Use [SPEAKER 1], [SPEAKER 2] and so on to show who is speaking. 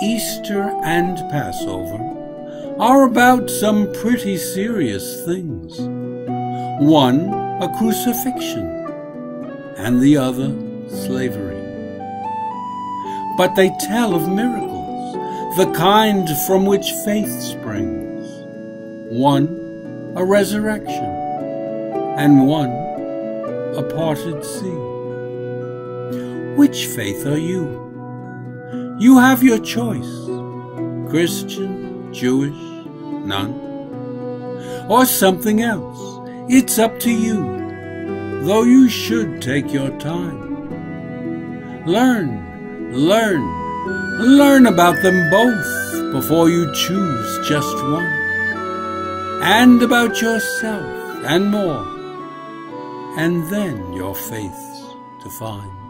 [SPEAKER 1] Easter and Passover are about some pretty serious things. One, a crucifixion, and the other, slavery. But they tell of miracles, the kind from which faith springs. One, a resurrection, and one, a parted sea. Which faith are you? You have your choice Christian, Jewish, none, or something else. It's up to you, though you should take your time. Learn, learn, learn about them both before you choose just one, and about yourself and more, and then your faiths to find.